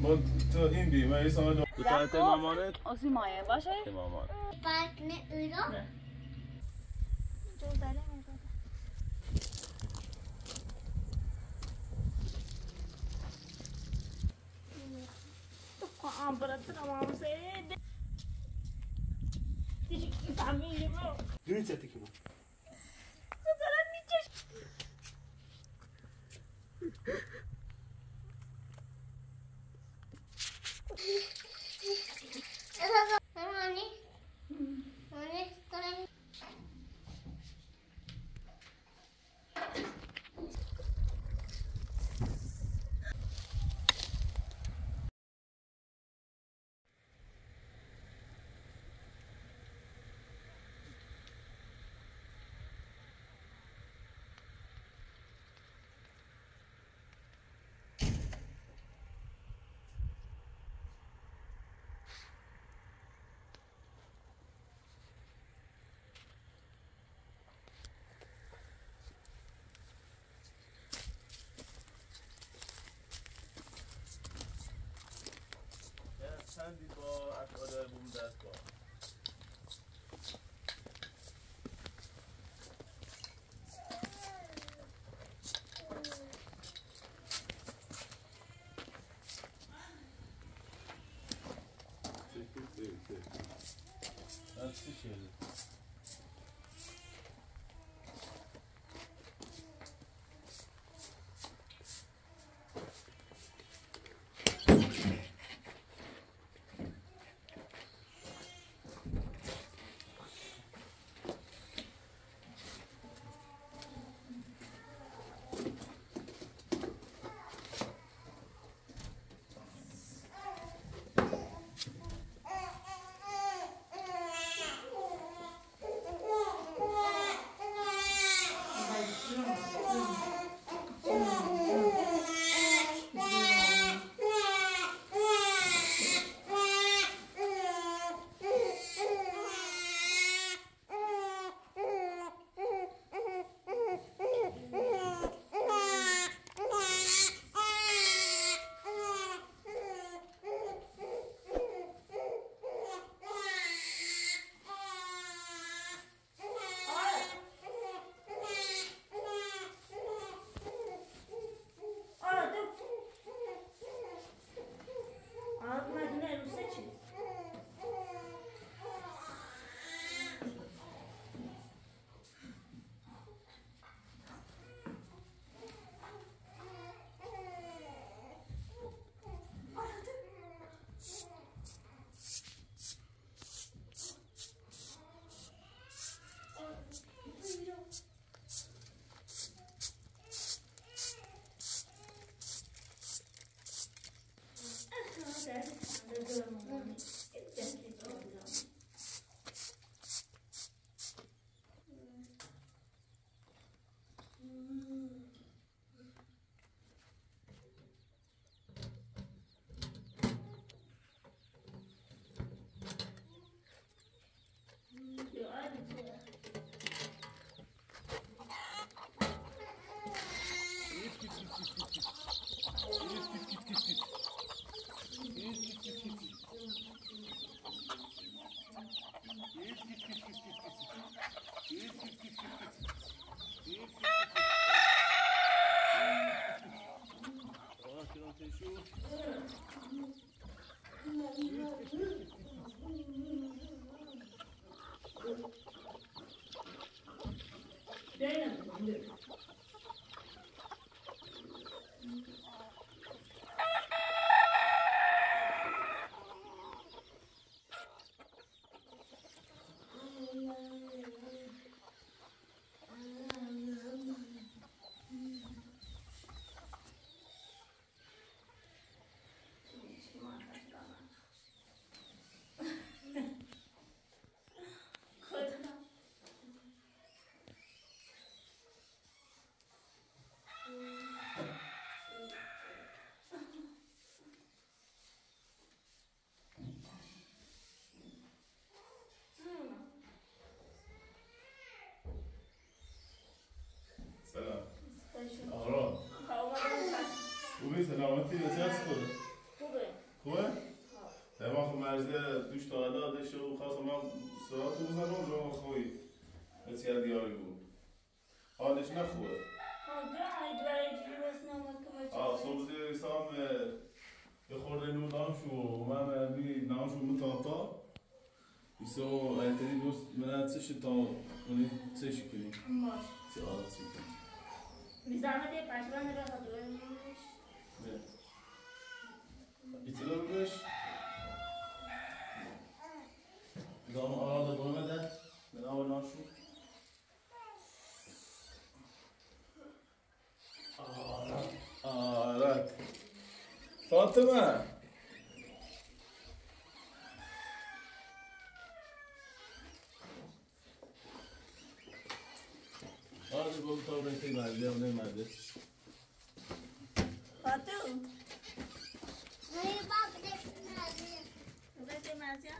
ما تو این بیمه ای سال دو تا مامانت اسی مایه باشه؟ مامان? Dönüş ettik mi? Thank you. 对，那必须。на хвост. آه صوبتي سام يخور لنو نامشو وما بي نامشو متغطى يسو ايتري بوست منا تسش طاو وني تسش كلي تي آه تي بزعمة دي بعشران راه دوانيش يتلو بلش زعما آه. دوانة ده من اول نامشو mübarek. Fatıma. Hadi bu tavrın kıymetli yapmayamadı. Fatım. Hayır bak bir de kıymetli. Bir de kıymetli.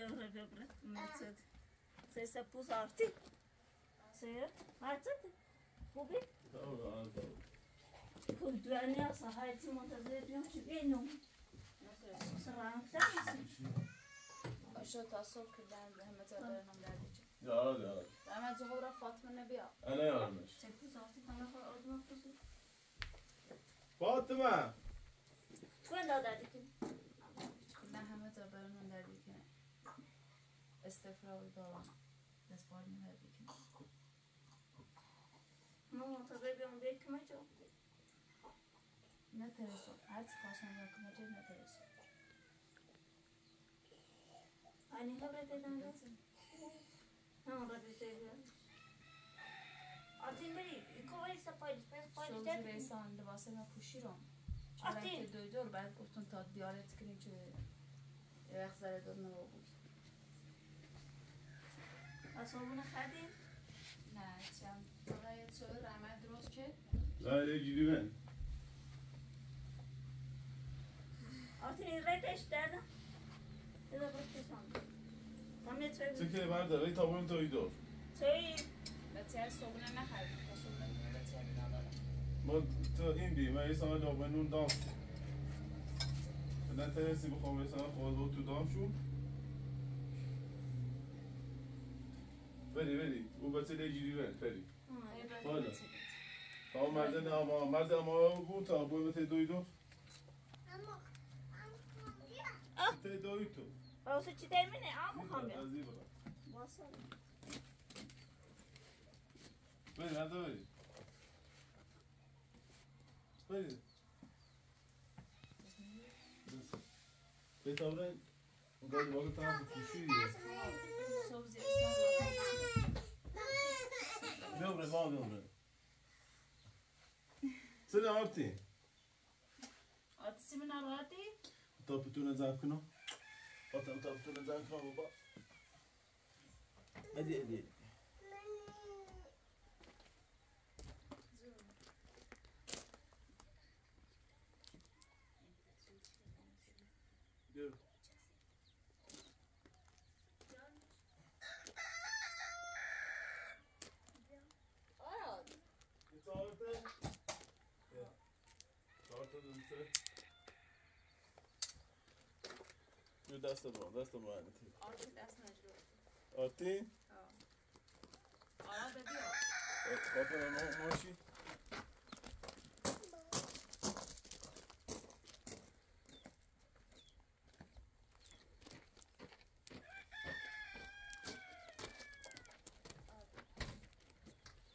Dobra, dobra, Merced. Chcesz se puzarty? Sir, Merced? Bubi? آره آره Kulturalnie sahajci montażybią czy wienią. Sahajci montażybią. آشا تا صبح کردن به همه تا برنامه دردی چه یاره یاره احمد زهور را فاطمه نبیا انا یارمش Sen puzarty kana kadar odma puzur. فاطمه Kuen da dedi ki. نه همه تا kımacı. نه ترسو هر چی خواستم را کنه چه نه ترسو Hani haber eden de. Ha orada bir şey var. Atın biri yukarı ise paylaş, ben صبح زیر paylaş ایسان لباسه ما پوشیرم آخه. چرا که دویدور بعد گفتن تا دیالت کنیم چه یه وقت زره دور بود Asabını خدیم نه چند برای تو رحمت درست که؟ لا يجري من Atın irreteş derdim. Ya da bakıyorsam. Tam ne söyleyeyim? تكي بعد ريت أول تويدور Söyleyeyim. بچه صبحونه نخرید تا صبحونه بچه ندارم ما تو این بی من ایسان لابنون دام. بدن تنسی بخوام ایسان خواهد بود تو دام شو؟ بری بری او بچه دیگه جیدی بین پری بالا تا نه اما مرده اما بو تا بو بچه دوی دو اما تا دوی تو او سو چی ترمینه اما خام بیا ازی بلا بری نده بری بری بری بری بری Agora logo tá no coxinha. Dobra, igual dobra. Sen ne yaptın? Atı simin arati? Topu tuna zakno. Atam topu tuna zakno baba. Hadi hadi. Dönse. Gör dasta bra, dasta bra. آرتی دست نجلو Arti. آرا ببیا Bakın ama maşi.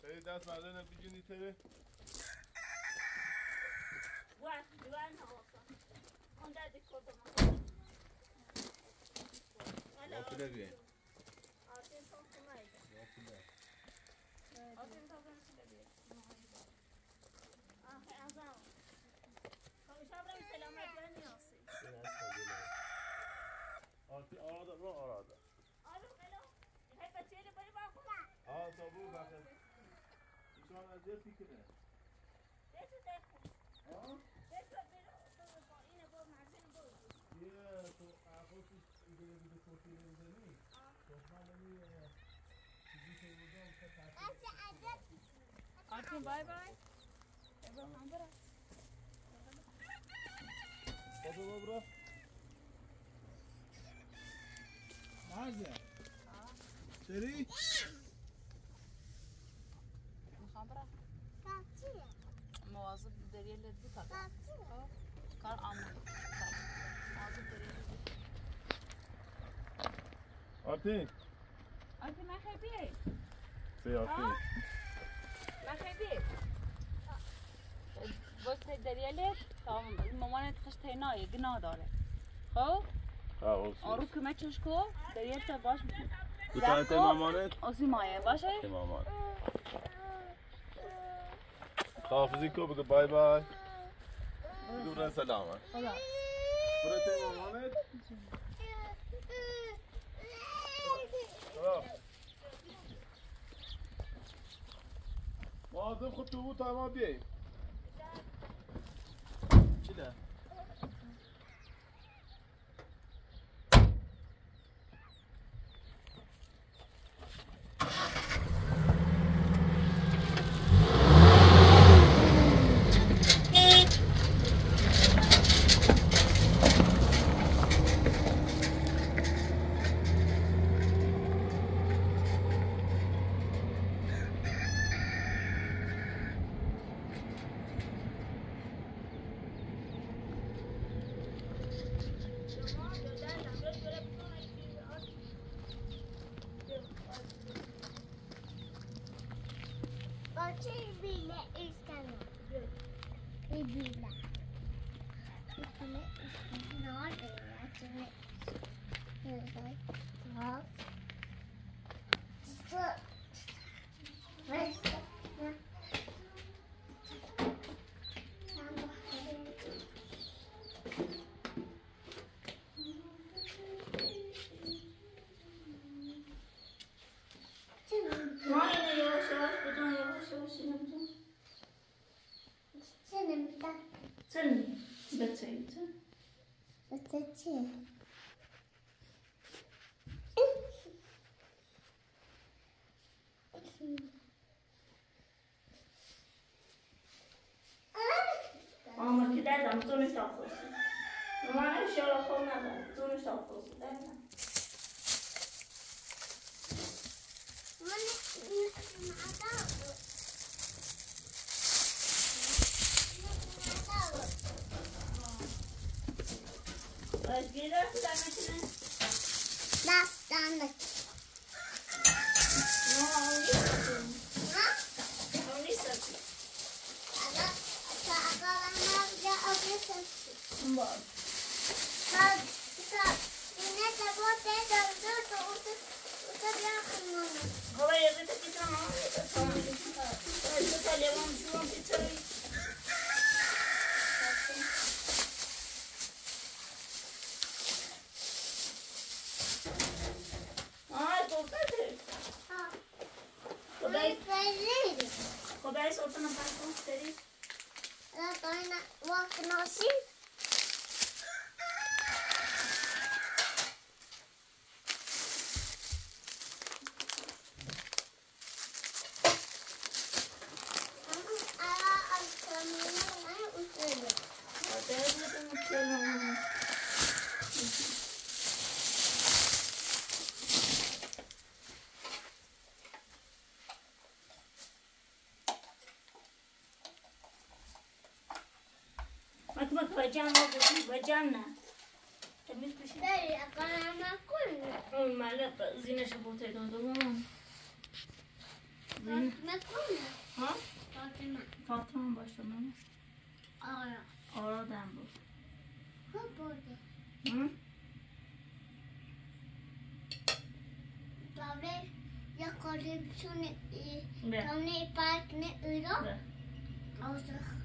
Hey, dast merdane بگیری Güven, güvenle olsun. Onu dedik o zaman. Hala Altı da güven. Altın topunaydı. Altı da. Altın topunun içinde bir. Ah, azam. Kavuşabra bir selamet vermiyorsun. Altı arada, bu arada. Alo, alo. Hep açıyla bari bakma. Aa, tabu bakın. İnşallah diye fikir ne? Artun bay bay. Tamam bırak. Odala bırak. Nerede? Seri. Muhabra. Kaçı. Muazı deriyeledi kadar. Kaçı. Kar amlı. آرتین آرتین من خیلی. بیای سی آرتین من خیلی. بیای بس دریل تا مامانت خشت نایه گناه داره خب؟ ها آرو که مچش کو دریل تا باش. بتاعت زخم. مامانت؟ آسی مایه باشه؟ مامان خافزی کو بگو بای بای. بگو برن سلامت. خدا. برو تی مامانت. مواظب خود تو بود تا ما بیاییم چیله ما zinnetje? Zinnetje. Zinnetje. Wat zei Wat zei je? Wat is het afgelopen. Normaal is het gewoon naar de. Toen is het afgelopen. Daar. Özgür'e kıyametini. Rastlandık. Ne alıyorsun? Ha? Onu satayım. Aga, aga, aga, aga, aga, Говорят, это питание, это питание, это питание, это питание, это питание, होगा हाँ तो गाइस तो guys open up करो तेरी ना तो ना वो नोसी مك مك وجان وجان تمیز بشی اون مالك زینه شبوته دادم ها فاطمه باشه من آرادم بود هم؟ Jag kollar så ni به Kan ni parkera idag? به Och så... Och så undrar ni... Mm. بیا آه. چیره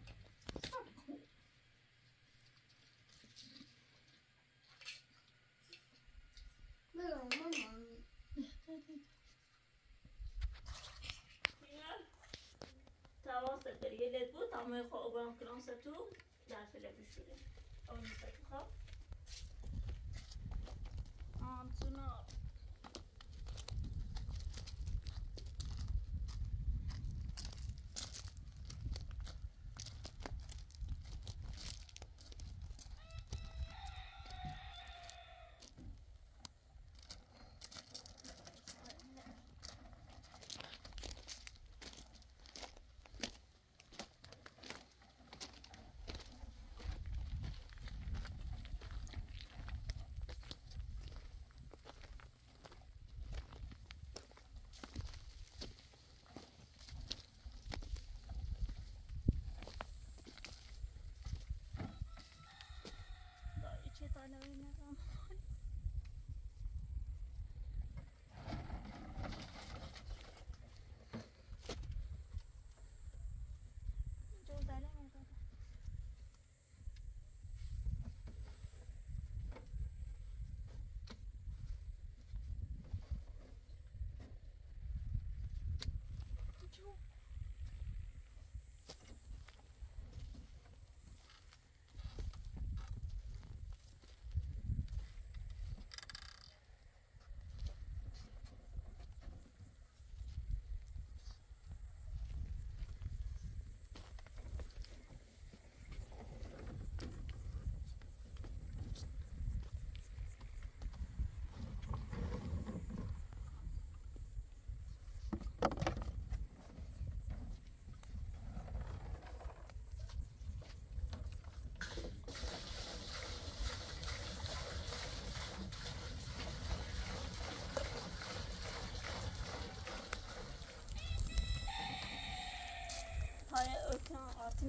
بود تمام خواه برام کلان ستو در فیله بشوره اون ستو خواه آنتونا داری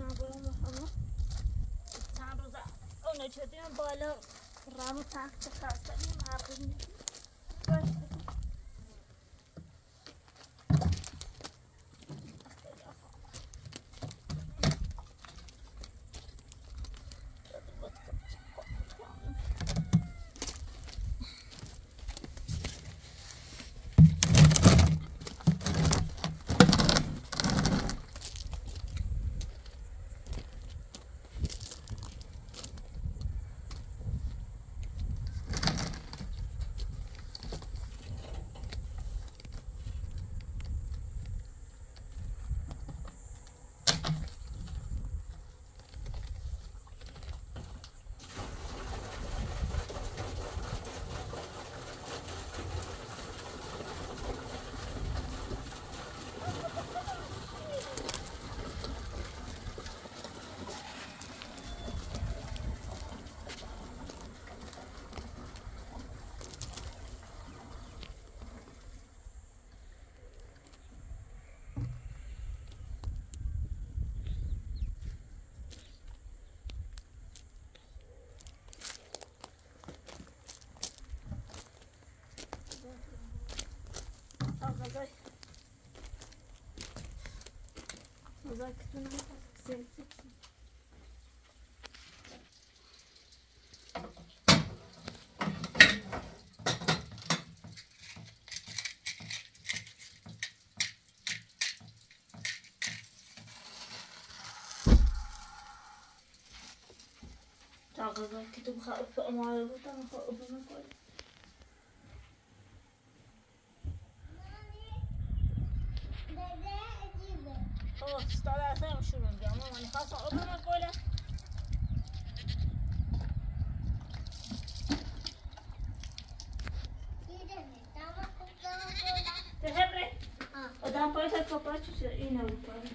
روز اونو چدیم بالا تخت خستنی مردم باش غذای کتونه سنسی تا غذای کتو بخواه اپا копачуся і не упаду.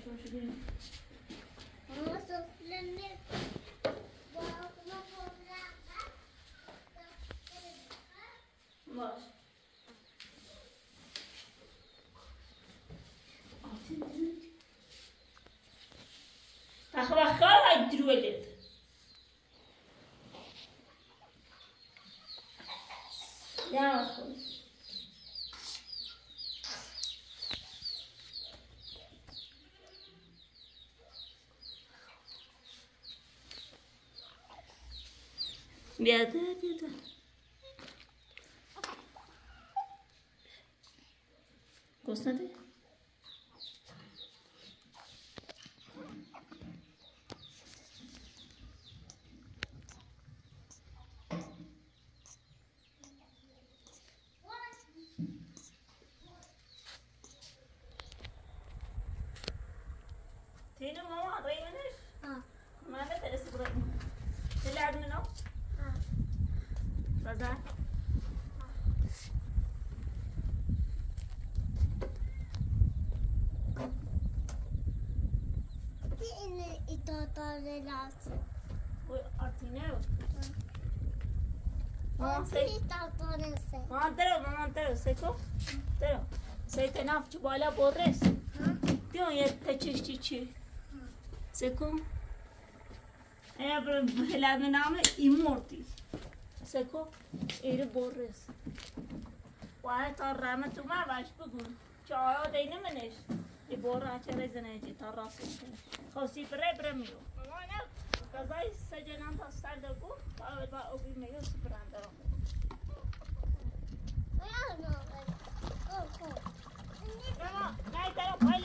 Вас. Ya da ya da. Kosna değil. 56. Artık ne yok? Mantero, mantero, seco. Mantero. Se te naf chubala borres. Tío, ya te chichichi. Seco. Era pero el nombre Immorti. Seco. Eri borres. Vay, tarrama tuma baş bugün. Çağla değinemeneş. رحمت ما باش بگو چهارا دینه منش ای بورا چه زنه جی تا راستش کنه خوصی بره بره میرو ماما کازای سجنان دگو تا با اوبی میو سپران دارم Go, go. ماما نه ترا پایل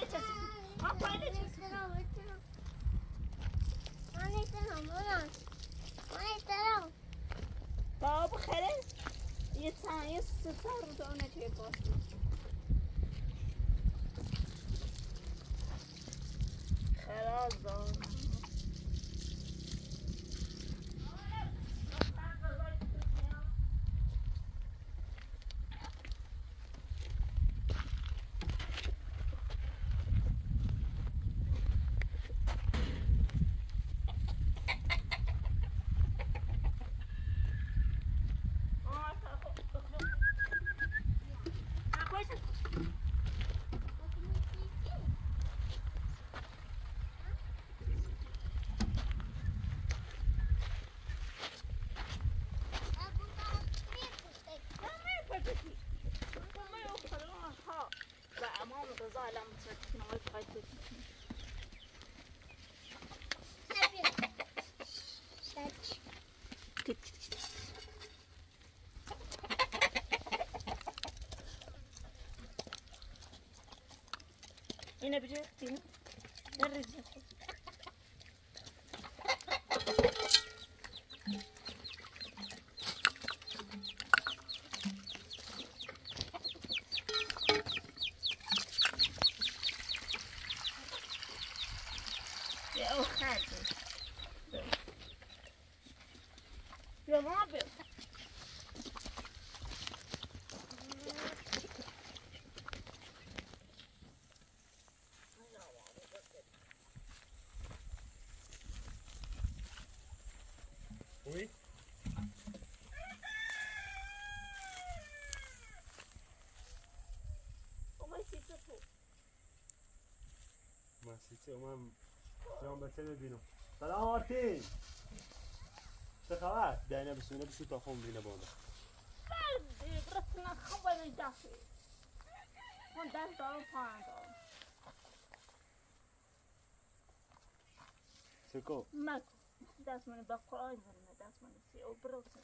That all gone. Tiene brillo, tiene. Es ridículo. من سیتی من جان بچه ببینم سلام آرتین چه خبر؟ دینه بسونه بسو تا خون بینه brösterna kommer i dagen. Och den dagen får han då. سکو man bara kolla in med das man ser och brösten.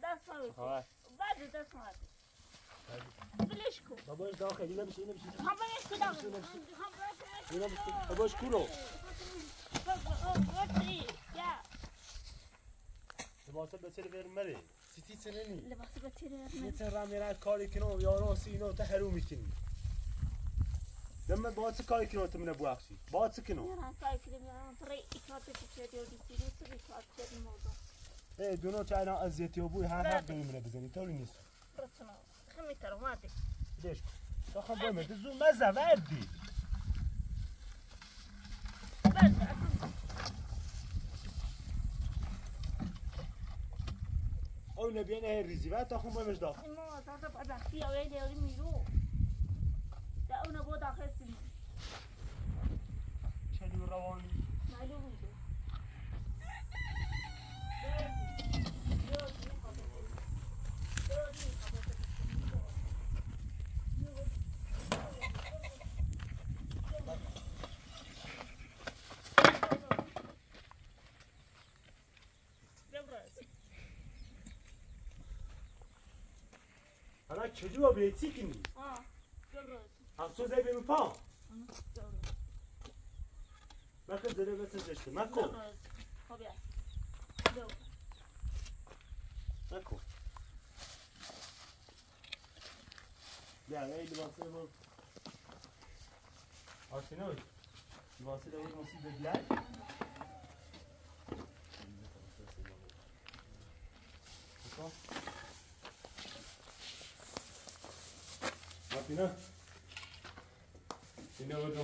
Das man چه خبر؟ Vad är det som är? Blishko. باباش داخل اینه بسو اینه بسو Han var inte där. لباسه بچه رو برم مره سیتی سنه نی det var så betyder یه det. تن رم میره کاری کنو یارو سینو تا هرو می‌کنی دم با چه کاری کنو تو منه بوخشی با چه کنو men tre i kvartet till det och det ser ut som vi kvartet i morgon. ای دونو چه اینا ازیتی و بوی هر هر دوی منه بزنی طوری نیست Brösterna. Kan inte de ha det? دیش داخل بایمه دزو مزه وردی او نبیانه هر ریزی و تا خون بایمش داخل ما تازه بعد اختی اولی دیاری میرو. دا اونو بود داخل سیم چلو روانی. چجور با بیتی کنی آه ببرز همسو زی بیم پا ببرز مکن زده بسه زشته مکن ببرز خب یا ببرز مکن بیا ای لباسه رو آسینوی لباسه رو نسی بگلد Martina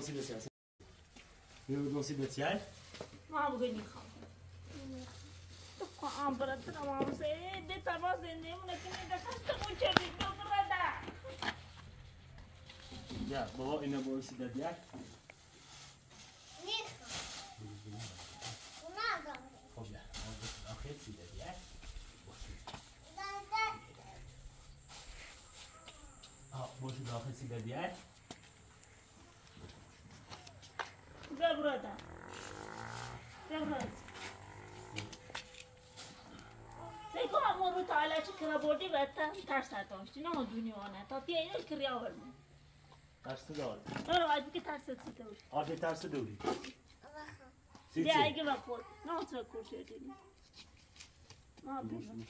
sie das essen? Wie würden sie das essen? Mama, geh nicht kaum. Ah, berat tu nama saya. Dia tak mahu saya ni. Mereka ni dah kasta mucar di kau berada. Ya, bawa ina bawa sedap ya. Ya. حالا چه کرا بردی بهتا ترس داشتی نه دنیا نه تا تیه اینو کری آورد ترس دار نه رو از که ترس سیده بود آخر ترس دوری ده سیده اگه بخور نه تو کور شدی ما بیرون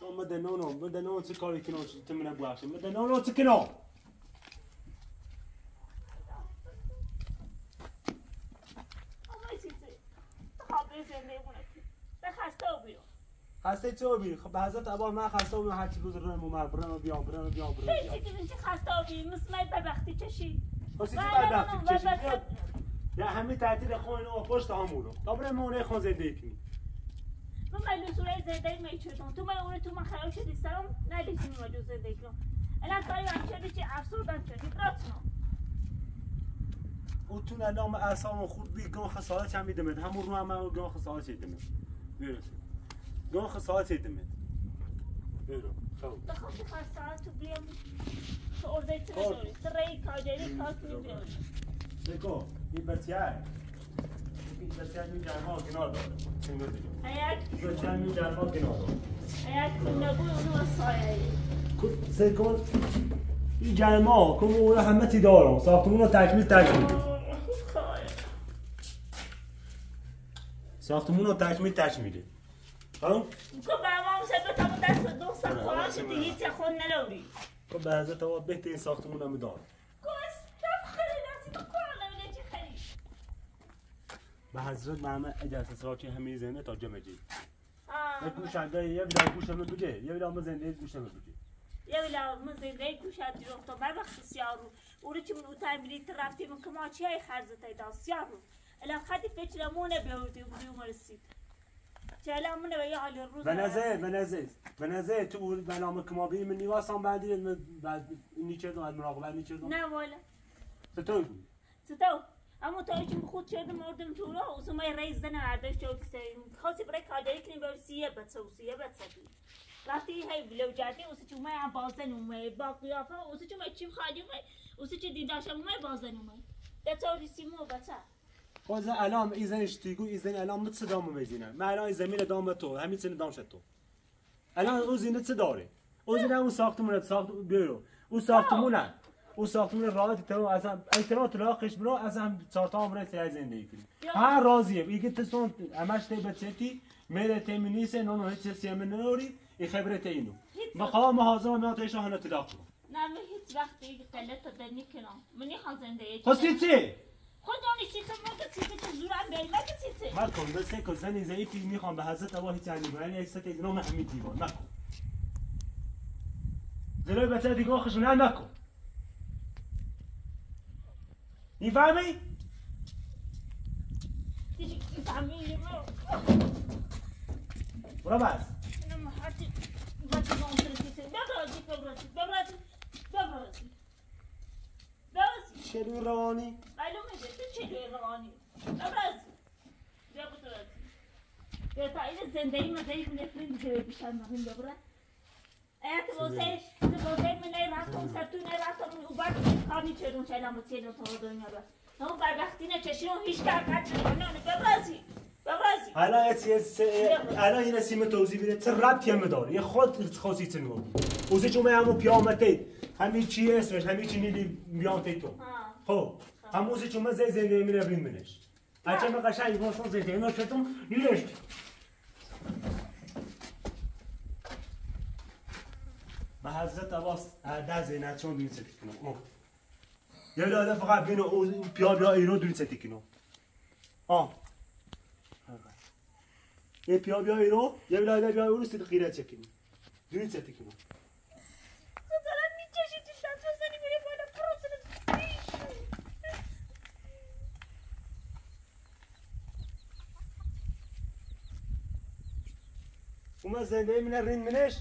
ما ده نونو ما ده نونو چه کاری کنو تو منه بخشی ما ده نونو چه کنو آقای سیسه خوابه زنده مونه به خسته بیرون خسته چه بی خب به حضرت عبال من خسته بودم هر چی روز رو من برم بیام برم بیام برم بیام که چه خسته مثل من بدبختی چشی خب نه، رفتی نه، چشی بدبخت. یا همه تعطیل خون و پشت همونو تا برم مونه خون زنده کنی من ملو سوره زنده می تو من اون تو من خراب شدی سرم؟ ندیدی می ملو زنده کنم الان کاری شدی چی؟ افسردن شدی راتنم او تو نام اعصام خود بی گان خسارت هم میدمد همون رو هم هم گان خسارت میدمد بیرسه خب بخوام که خسته تو بیام تو ارده تو نداری تو رای کاجری کار کنی بیام بگو این بچه این بچه این جرما کنار داره سنگو دیگه ایک بچه این جرما کنار داره ایک کنگو اونو سایه سکون این جرما کن اون همه تی دارم ساختمون رو تکمیل تکمیل ساختمون رو تکمیل تکمیله خب به امام دست دو هیچ خود نلوری. خب به حضرت آقا بهترین ساختمون هم دارم گستم خیلی دستی تو کار نمیده چی خیلی به حضرت محمد اجازه سراچی همه زنده تا جمع جی. گوشنده یه بیدار گوشم بگه یه بیدار ما زنده گوشم بگه یه ویلا مزیده گوشت دیرم تو ببخشی سیارو. او رو که من اوتای میری تو رفتی من کما چی های خرزت های دار؟ سیارو. الا خدی فکرمونه بیاوردی و بودی منه به حال روز به نظر تو برنامه که ما بیم من نیواسم بعدی بعد نیچه دو از مراقبت نیچه دو نه والا. بود ستو اما تو که خود شده مردم تو را او سمای رئیس زن عرض شو که خاصی برای کاجری کنیم بر سیه بچه و سیه بچه رفتی هی بلو جاتی اوسی چون من بازن اومه با قیافه اوسی من چیم خالی اومه اوسی چون دیداشم اومه بازن اومه دتا ریسیمو بچه. باز الان ایزنش تیگو ایزن الان مت صدامو بزینه من الان زمین دام تو همین سن دام شد تو. الان او زینه چه داره؟ او زینه اون ساختمونه ساخت بیرو او ساختمونه. او ساختمون رابط تو اصلا اعتراض راقش برو اصلا چهار تا عمره سه زندگی کنی. هر راضیه میگه تو سون همش ته بچتی میره تمنیس نو نو هیچ سی من نوری. ای خبرت اینو. مخا محاضر ما تو شهانه تداخل نه من هیچ وقت دیگه قلت دنی کنم. منی خازنده ای دانی سیسه موقع سیسه که زورم بیل مگه سیسه مکن بس که زنی ضعیفی می‌خوام به حضرت الله تعالی بیان یک ست از نام حمید دیوان مکن. جلوی بچه دیگه آخش نه نکن می‌فهمی؟ دیگه فهمیدی برو بس. چلو روانی معلومه تو چه جوی روانی ببرازی بیا بطرازی بیا تا این زندگی مزایی من افرین دیگه بیشتر مهم ببره ایت تو بوسه من نه رفتم سرتو نه رفتم او بعد کاری چرون چلم و چلم تا دنیا بس همون بدبختی نه چشم هیچ کار کار نه ببرازی حالا ات س الان این سیم توضیح بده. چه ربطی هم داره؟ یه خود خاصی تنو اوزه چون همو پیامته. همین چی اسمش؟ همین چی تو. خب هم اوزه چون من زی زنده میره بین منش اچه من قشنگ واسه زنده اینا شتم نیلش به حضرت عباس ده زینت چون دین ستی کنم یه لاده فقط بین پیا بیا ایرو دین ستی کنم آه. یه پیا بیا ایرو. یه لاده بیا ایرو ستی خیره چکنی دین ستی کنم وما زين إيه من الرين منش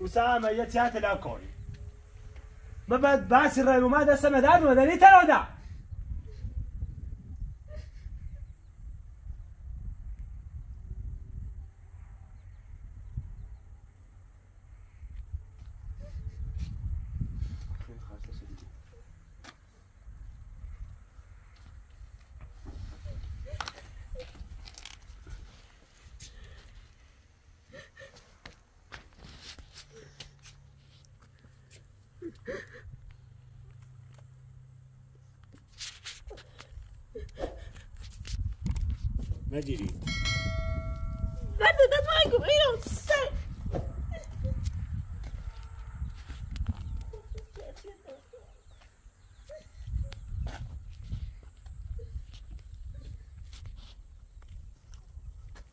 وسام يتيات الأكل ما بعد باسر وما ده سمدان وما ده نتاودا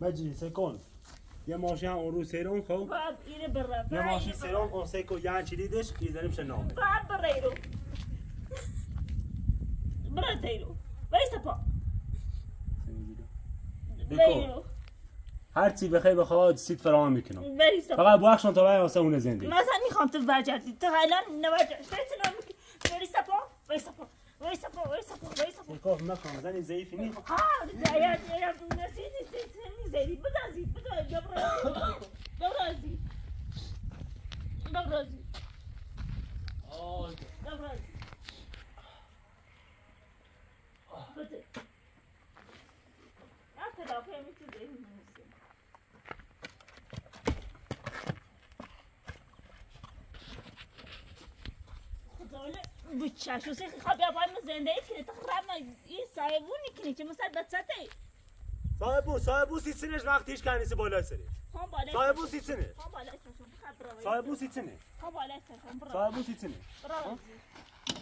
ما جري سيكون يا ماشي اون رو سيرون خو بعد اینه برا يا ماشي سيرون اون سيكو يعني شديدش يزلم شنو بعد برا ایرو برا تیرو وایسا پا. هر چی بخیر بخواد سیت فراهم می‌کنم. فقط بخشون تا وای واسه اون زنده مثلا می‌خوام تو برگردی تو الان نبرگرد فیتنا بریسا پا. وایسا پا. وایسا پا وایسا پا وایسا پا سيكون نكون زني ضعيف ني ها زیاد زیاد نسیدی سیتنی زیدی بدازی بدازی ببرازی ببرازی ببرازی ببرازی بده بچه‌شو سه خب یا باید زنده ای که تخرب ما این صاحبونی کنی که مثلا بچته صاحبو صاحبو سیتسنش وقتیش کنیسی بالا سری هم بالا صاحبو سیتسنش هم بالا سرشون صاحبو سیتسنه هم بالا سرشون برای صاحبو سیتسنه برای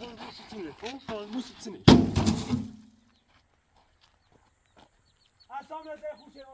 صاحبو سیتسنه صاحبو سیتسنه اصلا نزه خوشه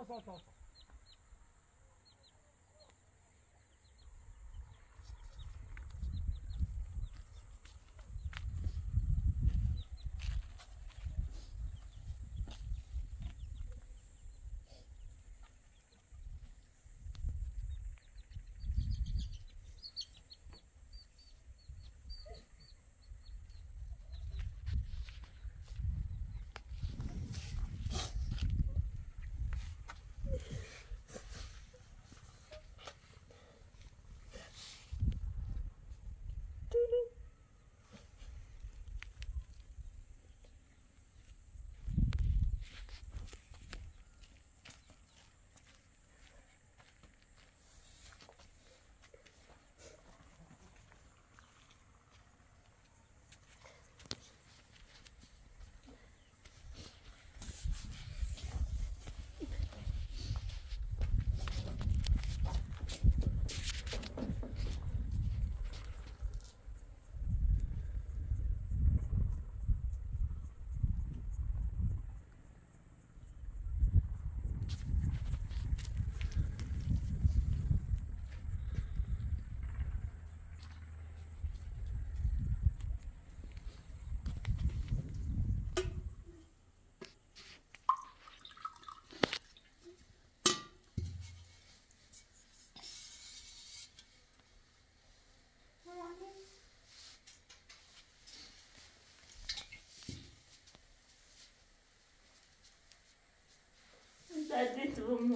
რომ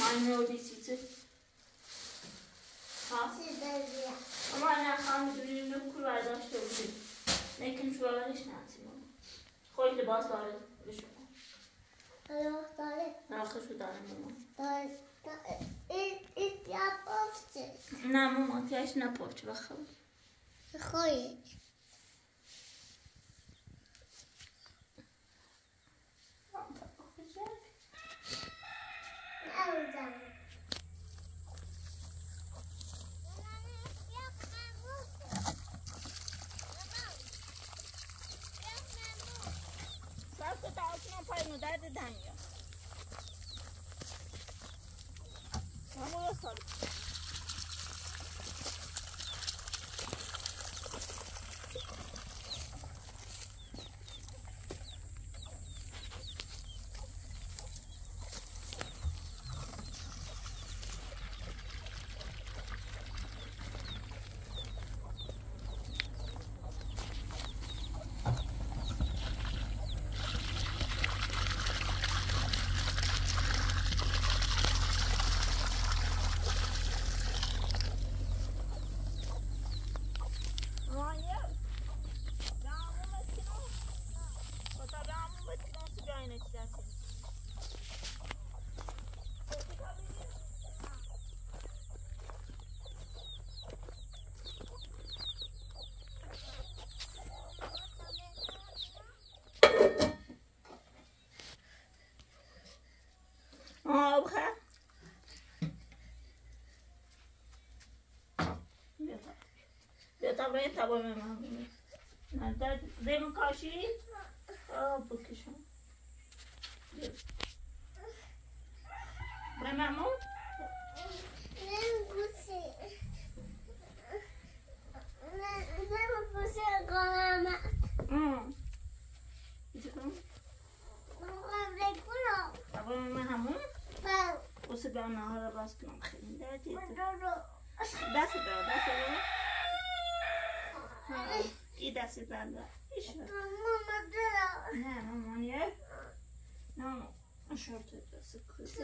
მაინოდის იცე? ხასიდერია მანა ხამდილი ნუკურა დაშოვდი მე კინჩვალის ნაციმო ხოლმე ბასარე ვიშო ალო დარე. ახლა შე დარე მამა დარე ი ი ი აპოვჩე ნამო მოთი აშნა პოვჩე ვახავ. بیا تا برای تبا من نه زیم کاشی آه بکشم بیا. برای ممون نمی‌پوسی. نه- نمی‌پوسی کنم. آه بیچه کنم می‌خوام بکنم. تبا من همون بله. واسه بیا نهار رو باز کنم خیلی دردی برو. دست برو دست برو ها، این دست بنده. نه مامانیه نه شورت دست کسی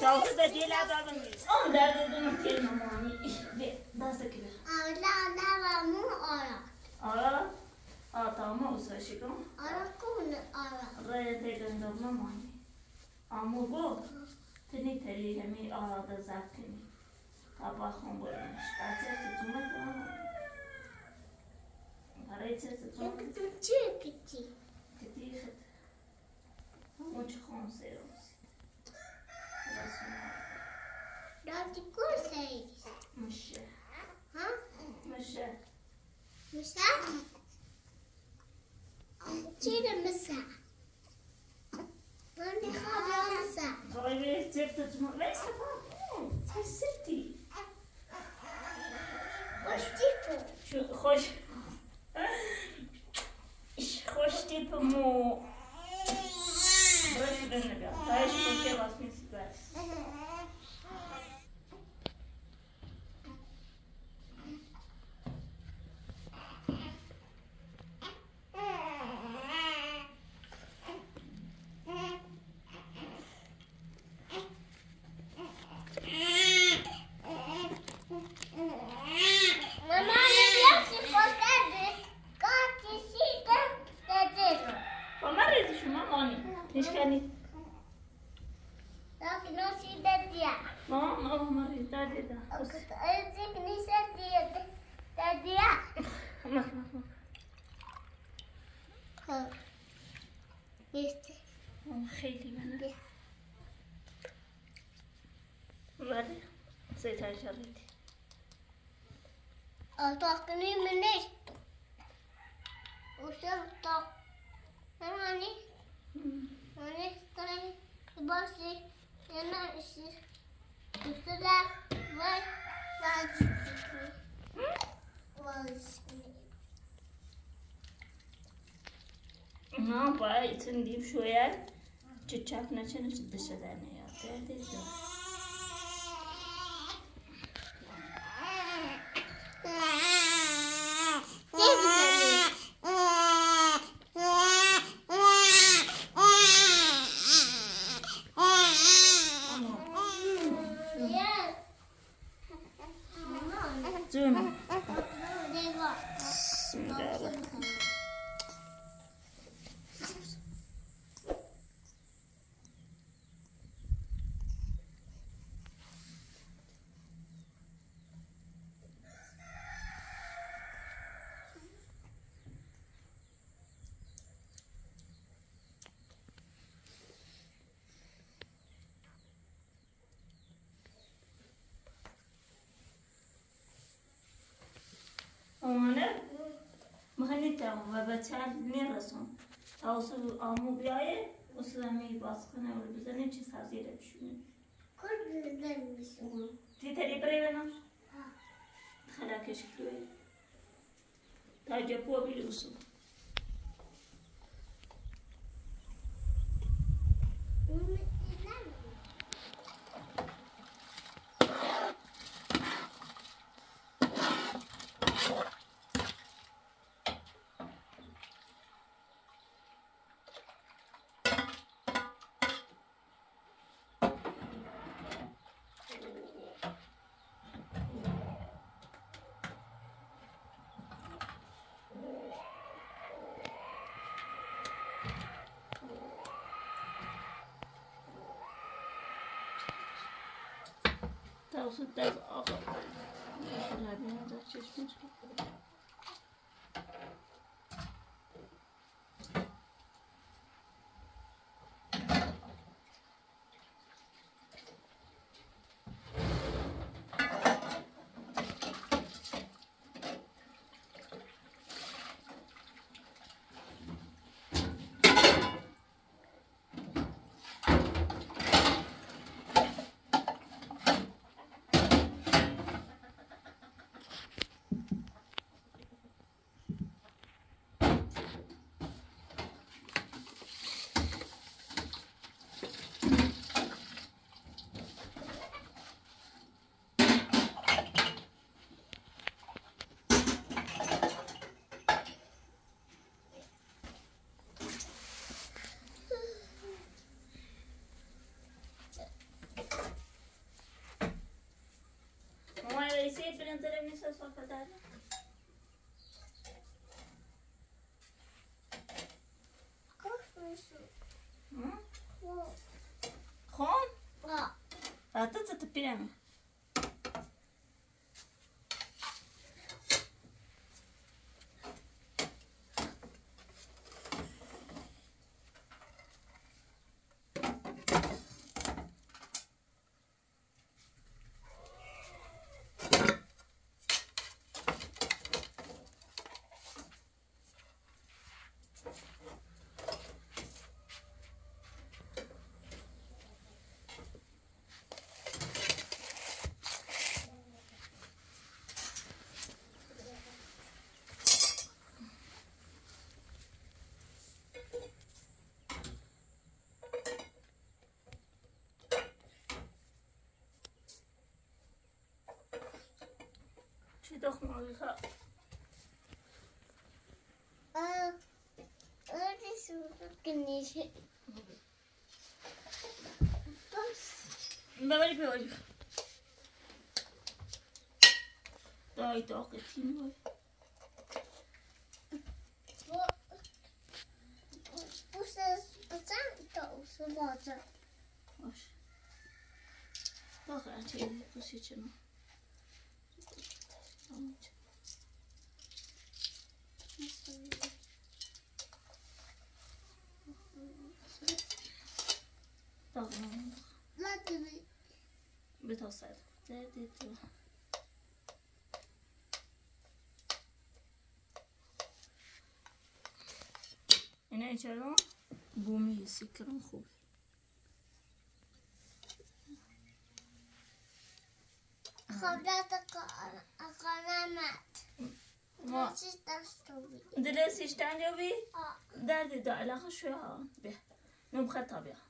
Salsa da değil adamın yüzü. Ama derde dönüp gelin ama. Daha sakın. Ağla ağla mı ağla? Ağla. Ağla tamam olsa şıkkım. Ağla kumunu ağla. Ağla da göndermem anne. Ama bu. Tını teriyemi ağla da zaten. Abacombolinhos. Parece uma cama. Parece uma cama. Que ti? Que ti? Onde conseguimos? Onde conseguimos? Mexer. Hã? Mexer. Mexer? Tira mexer. Onde conseguimos? Vai ver se tu te molesta, papai. Faz sentido. Хоч Хоч... Хоч типу му... Брось себе на бел. Дальше поки вас не. Bak bak bak. Geçti. Haydi bana. Bunları zeytin çalıydı. Altakını ne istedim? Usta tak. Yani yani kare bası yana işi. Usta da var vazgeçti. Vazgeçti. हाँ भाई संदीप सोया चुच्चा अपना चन दशा देने आते हैं देखो Yeah. مخنی تمام و بچه نرسون تاوسو آمو بیایه اسلامی باز کنه و بزنه چی سازیره بشونه. تی تری بره بنا خلا کشکلوه تا جپو بیلوسو zelfs een tijd af. Ja, daar heb je een पैसे येईपर्यंत रवी स्वयंपाक झाला Хон? Да. А тут это прямо. 是叫什么绿色？呃，呃，这是我跟你去。Mama, die wil je. Daar je toch het zien hoor. Hoe is het zand op zijn water? Wacht, wacht, even, hoe zit je nog? چرا؟ بومی سکرم خوب دلسیش تنجابی آه. درد شوی ها به نبخه طبیعه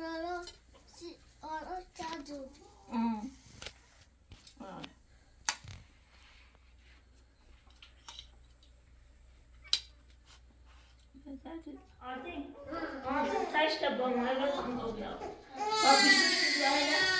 Sonra onu çaldım. Hmm. Öyle. Altın. Altın taşla bombayla oluyor. Bak bir şey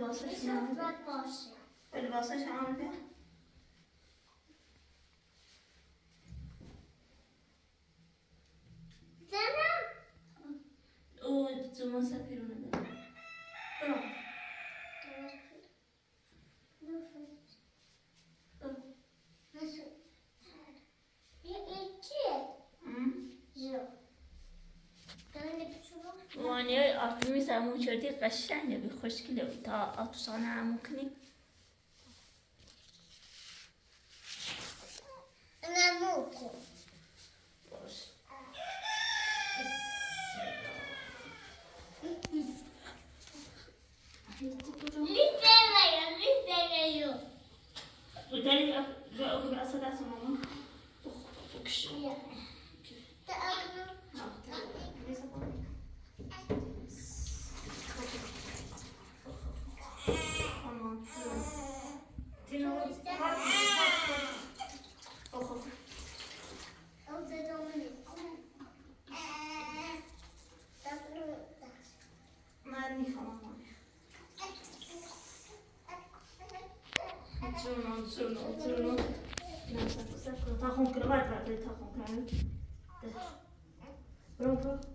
الباصة شمال الباصة شمال فيها ثم سافرون برافو وانه آفرین میسرم اون چرتی قشنگه باش كيلو تاع اتصنع ممكن seu não seu nome. Não, tá, tá, tá roncando, vai pra ele, tá roncando. Pronto.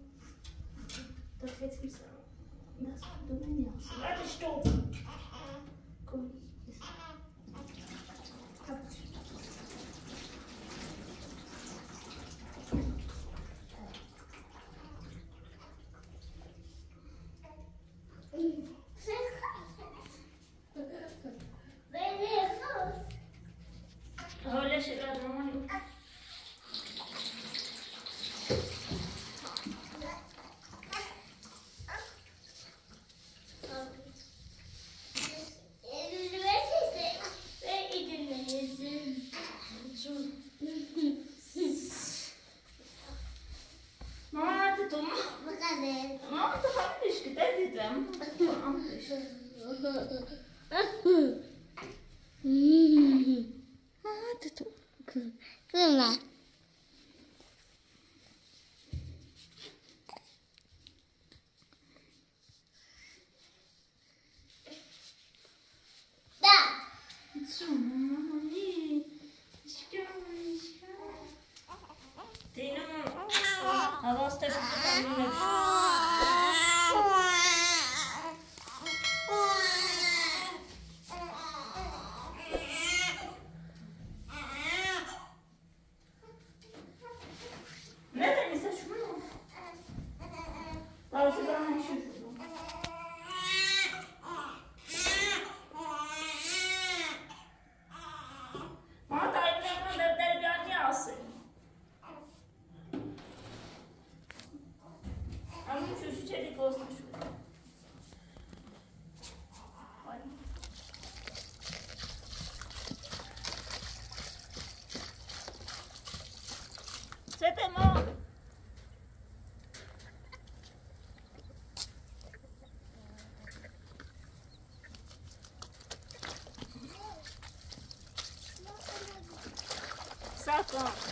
Pepe Mão. Sacão.